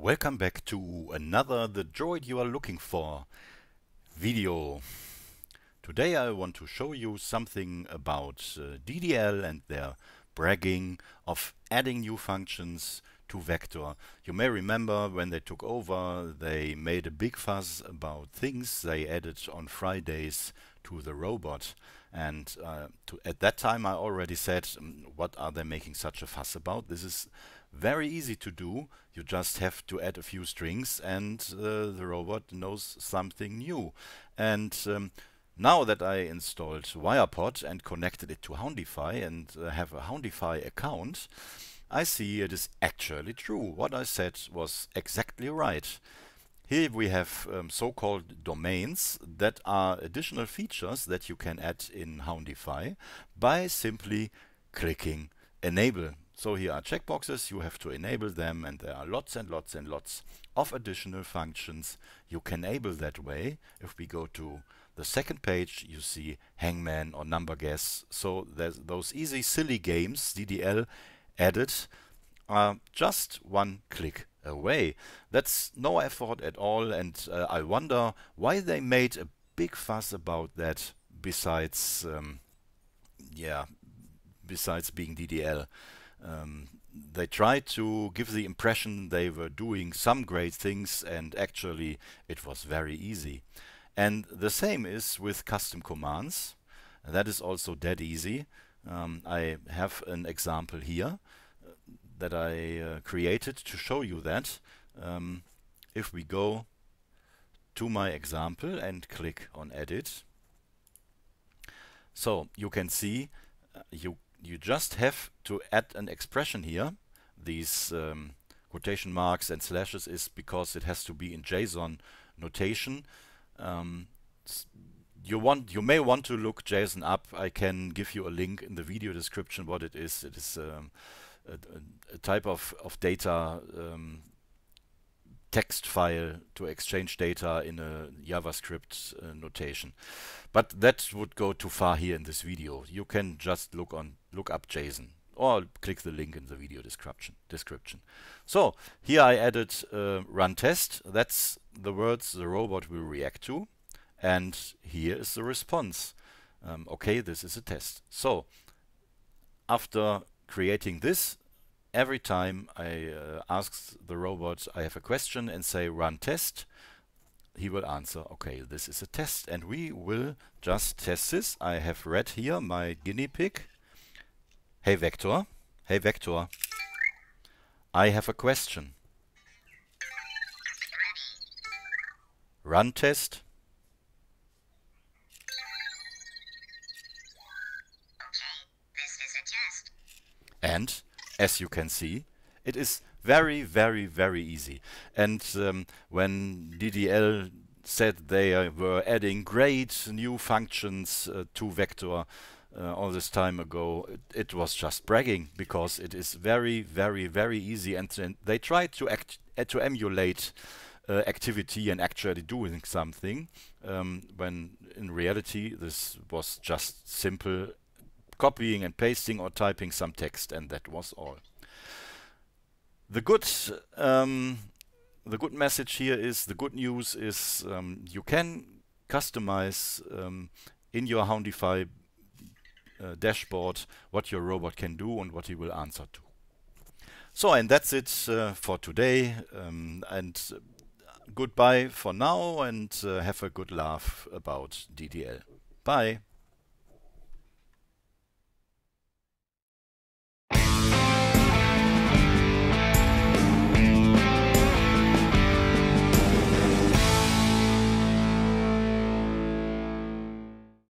Welcome back to another The Droid You Are Looking For video. Today I want to show you something about uh, DDL and their bragging of adding new functions to Vector. You may remember when they took over they made a big fuss about things they added on Fridays to the robot and uh, to, at that time I already said um, what are they making such a fuss about? This is very easy to do. You just have to add a few strings and uh, the robot knows something new. And um, now that I installed Wirepod and connected it to Houndify and uh, have a Houndify account, I see it is actually true. What I said was exactly right. Here we have um, so-called domains that are additional features that you can add in Houndify by simply clicking enable so here are checkboxes, you have to enable them and there are lots and lots and lots of additional functions you can enable that way. If we go to the second page, you see hangman or number guess. So there's those easy silly games DDL added are just one click away. That's no effort at all and uh, I wonder why they made a big fuss about that besides um, yeah besides being DDL. Um, they tried to give the impression they were doing some great things and actually it was very easy. And the same is with custom commands. That is also dead easy. Um, I have an example here uh, that I uh, created to show you that. Um, if we go to my example and click on edit, so you can see uh, you you just have to add an expression here. These um, quotation marks and slashes is because it has to be in JSON notation. Um, you want you may want to look JSON up. I can give you a link in the video description what it is. It is um, a, a, type of, of data um, text file to exchange data in a JavaScript uh, notation. But that would go too far here in this video. You can just look on look up JSON or click the link in the video description. description. So here I added uh, run test. That's the words the robot will react to. And here is the response. Um, okay, this is a test. So after creating this, every time I uh, ask the robot, I have a question and say run test, he will answer, okay, this is a test. And we will just test this. I have read here my guinea pig. Hey Vector, hey Vector, I have a question. Run test. And as you can see. It is very, very, very easy. And um, when DDL said they were adding great new functions uh, to Vector uh, all this time ago, it, it, was just bragging because it is very, very, very easy. And, and they tried to act uh, to emulate uh, activity and actually doing something um, when in reality this was just simple copying and pasting or typing some text and that was all. The good um, the good message here is the good news is um, you can customize um, in your Houndify uh, dashboard what your robot can do and what he will answer to. So and that's it uh, for today um, and goodbye for now and uh, have a good laugh about DDL. Bye.